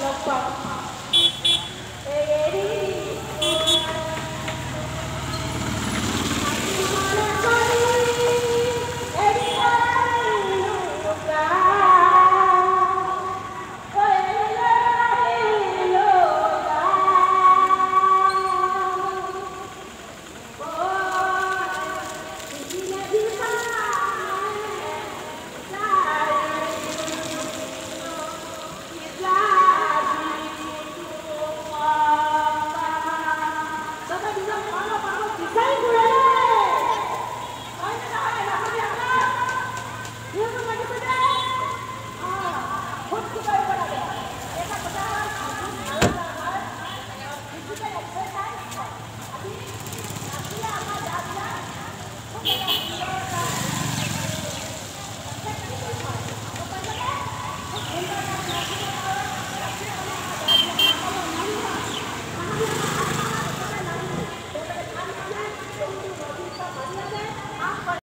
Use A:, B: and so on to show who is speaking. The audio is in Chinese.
A: Welcome.